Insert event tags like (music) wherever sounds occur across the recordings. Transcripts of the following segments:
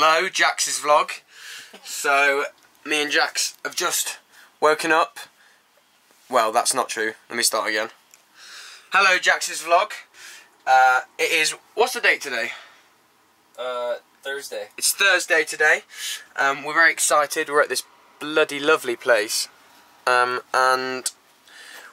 Hello, Jax's vlog. So, me and Jax have just woken up. Well, that's not true. Let me start again. Hello, Jax's vlog. Uh, it is, what's the date today? Uh, Thursday. It's Thursday today. Um, we're very excited. We're at this bloody lovely place. Um, and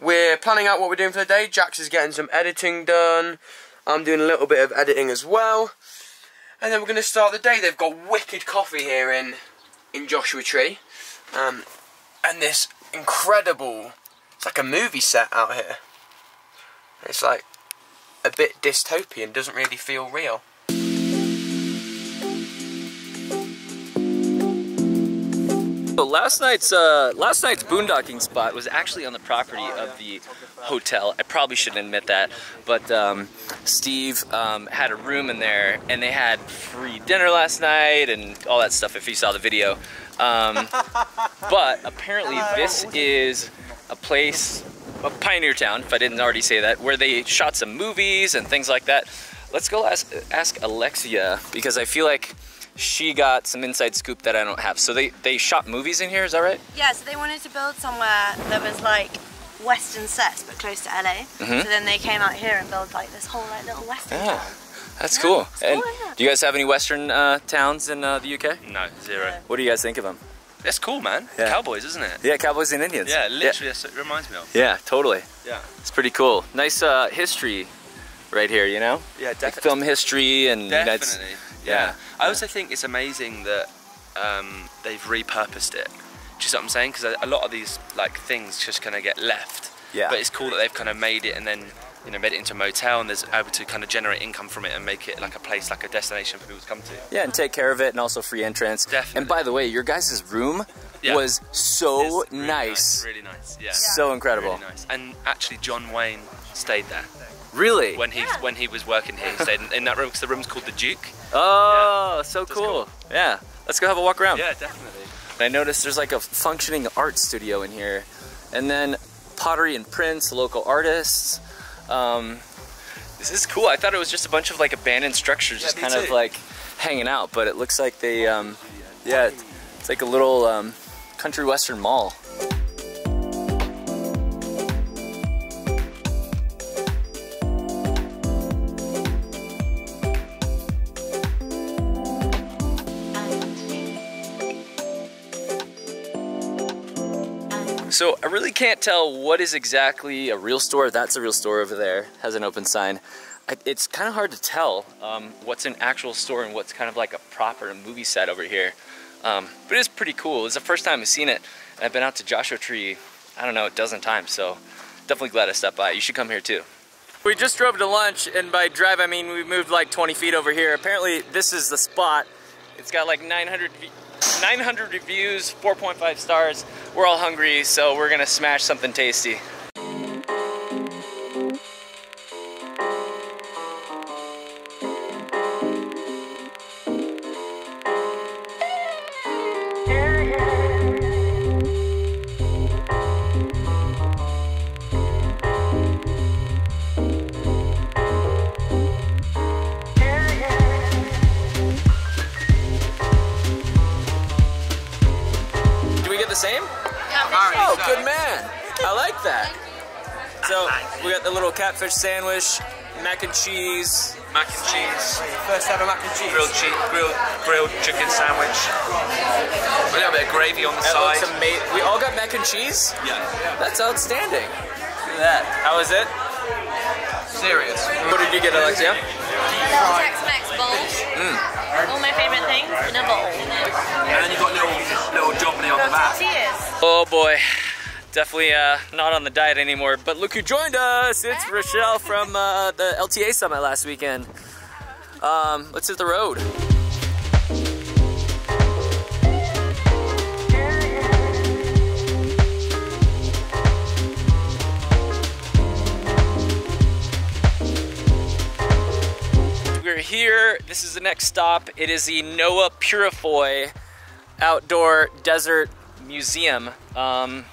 we're planning out what we're doing for the day. Jax is getting some editing done. I'm doing a little bit of editing as well. And then we're going to start the day. They've got wicked coffee here in in Joshua Tree. Um, and this incredible, it's like a movie set out here. It's like a bit dystopian, doesn't really feel real. So last night's uh, last night's boondocking spot was actually on the property of the hotel. I probably shouldn't admit that, but um, Steve um, had a room in there, and they had free dinner last night and all that stuff. If you saw the video, um, (laughs) but apparently this is a place, a pioneer town, if I didn't already say that, where they shot some movies and things like that. Let's go ask, ask Alexia because I feel like she got some inside scoop that I don't have. So they, they shot movies in here, is that right? Yeah, so they wanted to build somewhere that was like western sets but close to LA. Mhm. So then they came out here and built like this whole like little western Yeah. town. That's Yeah, cool. it's And cool, do you guys have any Western uh, towns in uh, the UK? No, zero. Yeah. What do you guys think of them? That's cool, man. Yeah. Cowboys, isn't it? Yeah, Cowboys and Indians. Yeah, literally, that's it reminds me of. Yeah, yeah totally. Yeah. It's pretty cool. Nice uh, history right here, you know? Yeah, Like definitely. film history and United- Definitely. Yeah. I also think it's amazing that um, they've repurposed it. Do you see what I'm saying? Because a, lot of these like things just kind of get left. Yeah. But it's cool that they've kind of made it and then you know made it into a motel and there's able to kind of generate income from it and make it like a place, like a destination for people to come to. Yeah, and take care of it and also free entrance. Definitely. And by the way, your guys' room Yeah. was so really nice. Really nice. Yeah. So incredible. Really nice. And actually, John Wayne stayed there Really? when he Yeah. when he was working here. He stayed in, in that room because the room's called the Duke. Oh, so cool. cool. Yeah. Let's go have a walk around. Yeah, definitely. I noticed there's like a functioning art studio in here. And then pottery and prints, local artists. Um, this is cool. I thought it was just a bunch of like abandoned structures just me kind of like hanging out, but it looks like they, um, yeah, it's like a little um, country western mall. So I really can't tell what is exactly a real store. That's a real store over there. Has an open sign. It's kind of hard to tell um, what's an actual store and what's kind of like a proper movie set over here. Um, but it's pretty cool. It's the first time I've seen it. And I've been out to Joshua Tree, I don't know, a dozen times. So definitely glad I stopped by. You should come here too. We just drove to lunch, and by drive I mean we moved like 20 feet over here. Apparently this is the spot. It's got like 900, 900 reviews, 4.5 stars. We're all hungry, so we're gonna smash something tasty. We got the little catfish sandwich, mac and cheese. Mac and cheese, First ever mac and cheese. grilled cheese, grilled grilled chicken sandwich. A little bit of gravy on the That side. looks amazing. We all got mac and cheese? Yeah. That's outstanding. Look at that. How is it? Serious. What did you get, Alexia? Tex-Mex bowl. Mm. All my favorite things in a bowl. And then you got little little jubbly on the back. Tortillas. Oh boy. Definitely uh, not on the diet anymore, but look who joined us! It's Rachelle from uh, the LTA Summit last weekend. Um, let's hit the road. We're here. This is the next stop. It is the Noah Purifoy Outdoor Desert Museum. Um,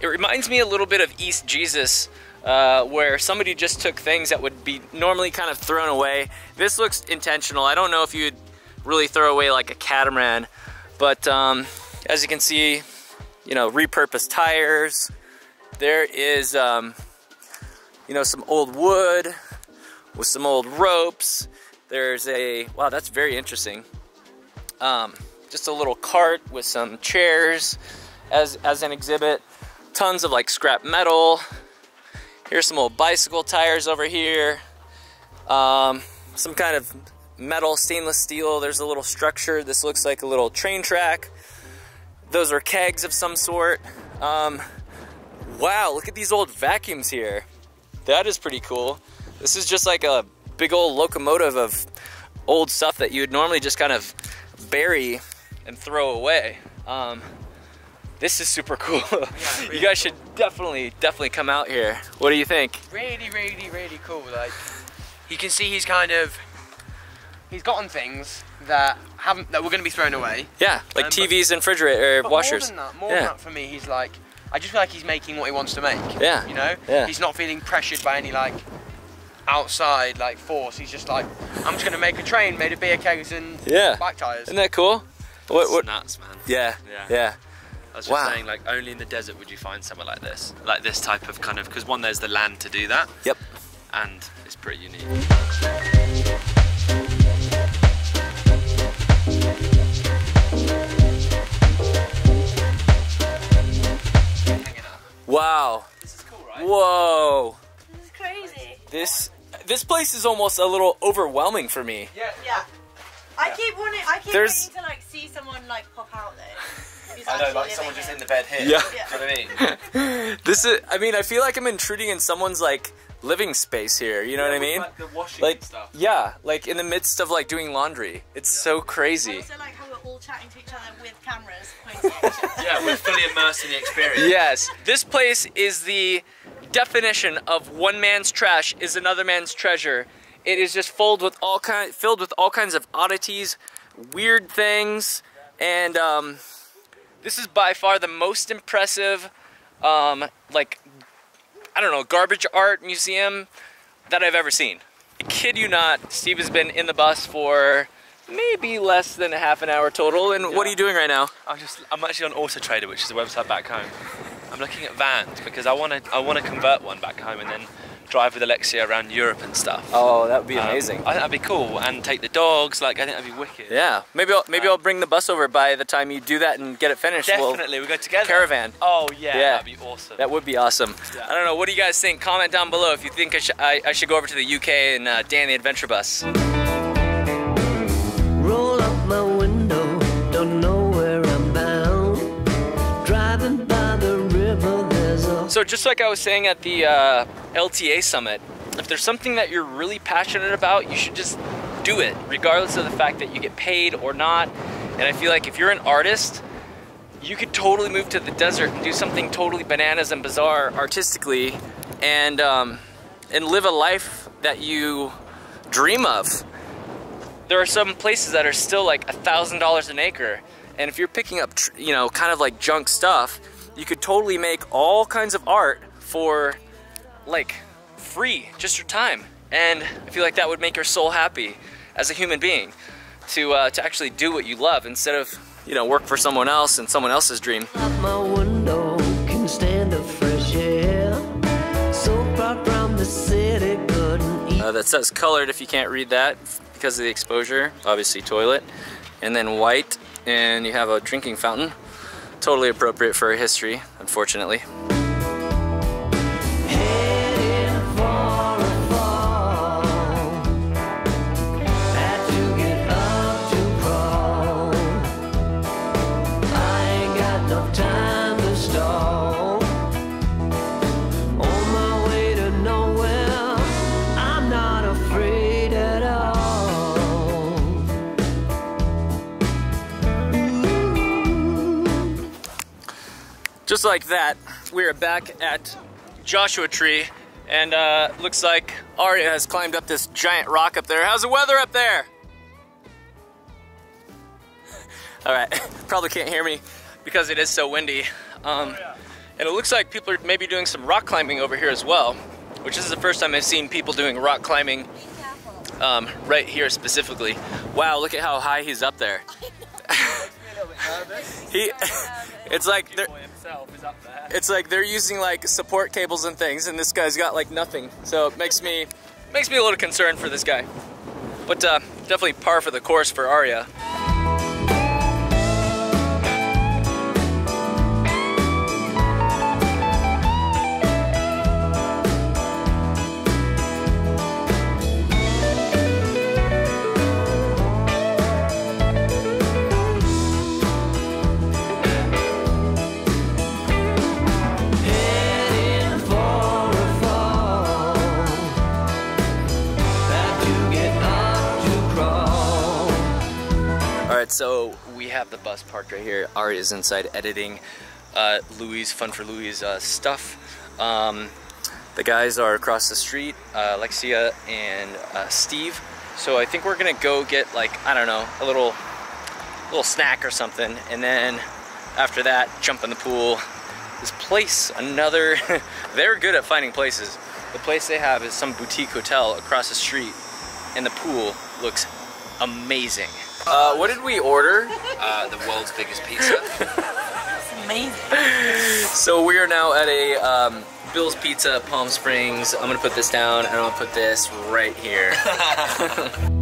it reminds me a little bit of East Jesus, uh, where somebody just took things that would be normally kind of thrown away. This looks intentional. I don't know if you'd really throw away like a catamaran. But um, as you can see, you know, repurposed tires. There is, um, you know, some old wood with some old ropes. There's a, wow, that's very interesting. Um, just a little cart with some chairs as, as an exhibit. Tons of like scrap metal. Here's some old bicycle tires over here. Um, some kind of metal stainless steel. There's a little structure. This looks like a little train track. Those are kegs of some sort. Um, wow, look at these old vacuums here. That is pretty cool. This is just like a big old locomotive of old stuff that you would normally just kind of bury and throw away. Um, this is super cool. (laughs) really you guys should definitely, definitely come out here. What do you think? really, really, really cool. Like, you can see he's kind of, he's gotten things that haven't, that were going to be thrown away. Yeah, like Um, but- TVs and refrigerator But washers. more than that, more Yeah. than that for me, he's like, I just feel like he's making what he wants to make. Yeah. You know? Yeah. He's not feeling pressured by any like outside like force. He's just like, I'm just gonna make a train made of beer kegs and Yeah. bike tires. Isn't that cool? What, It's what? nuts, man. Yeah, Yeah. yeah. I was just Wow. saying, like, only in the desert would you find somewhere like this, like this type of kind of, because one, there's the land to do that, Yep. and it's pretty unique. Wow. This is cool, right? Whoa. This is crazy. This this place is almost a little overwhelming for me. Yeah. Yeah. I keep wanting, I keep There's- waiting to like see someone like pop out there. Who's I know, like someone just here. in the bed here. Yeah. Yeah. You know what I mean? (laughs) This is I mean, I feel like I'm intruding in someone's like living space here, you know what I mean? Like the washing Like and stuff. yeah, like in the midst of like doing laundry. It's so And crazy. also like how we're all chatting to each other with cameras pointing at each other. Yeah, we're fully immersed in the experience. Yes, this place is the definition of one man's trash is another man's treasure. It is just filled with all kind, filled with all kinds of oddities, weird things, and um, this is by far the most impressive, um, like, I don't know, garbage art museum that I've ever seen. I kid you not, Steve has been in the bus for maybe less than a half an hour total. And what are you doing right now? I'm just I'm actually on Auto Trader, which is a website back home. I'm looking at vans because I want to I want to convert one back home and then drive with Alexia around Europe and stuff. Oh, that would be Um, amazing. I think that'd be cool and take the dogs. Like I think that'd be wicked. Yeah, maybe I'll, maybe Um, I'll bring the bus over by the time you do that and get it finished. We'll- Definitely, we go together. caravan. Oh yeah, Yeah. that'd be awesome. that would be awesome. Yeah. I don't know. What do you guys think? Comment down below if you think I, sh- I, I should go over to the UK and uh, Dan the Adventure Bus. So just like I was saying at the uh, LTA summit, if there's something that you're really passionate about, you should just do it, regardless of the fact that you get paid or not. And I feel like if you're an artist, you could totally move to the desert and do something totally bananas and bizarre artistically, and um, and live a life that you dream of. There are some places that are still like a thousand dollars an acre, and if you're picking up, you know, kind of like junk stuff, you could totally make all kinds of art for like free, just your time. And I feel like that would make your soul happy as a human being to uh, to actually do what you love instead of you know work for someone else and someone else's dream. Out my window can stand the fresh air. So far from the city, couldn't eat. Uh, that says colored if you can't read that because of the exposure. Obviously toilet, and then white, and you have a drinking fountain. Totally appropriate for history, unfortunately. Just like that, we are back at Joshua Tree, and uh, looks like Aria has climbed up this giant rock up there. How's the weather up there? (laughs) All right, (laughs) probably can't hear me because it is so windy. Um, and it looks like people are maybe doing some rock climbing over here as well, which is the first time I've seen people doing rock climbing um, right here specifically. Wow, look at how high he's up there. (laughs) he, it's like they're, it's like they're using like support cables and things, and this guy's got like nothing. So it makes me, makes me a little concerned for this guy. But uh, definitely par for the course for Aria. Bus parked right here. Ari is inside editing uh, Louis, Fun for Louis uh, stuff. Um, the guys are across the street, uh, Alexia and uh, Steve. So I think we're gonna go get like, I don't know, a little, little snack or something. And then after that, jump in the pool. This place, another, (laughs) they're good at finding places. The place they have is some boutique hotel across the street and the pool looks amazing. Uh, what did we order? (laughs) Uh, the world's biggest pizza. (laughs) Amazing. So we are now at a um, Bill's Pizza, Palm Springs. I'm gonna put this down and I'll put this right here. (laughs)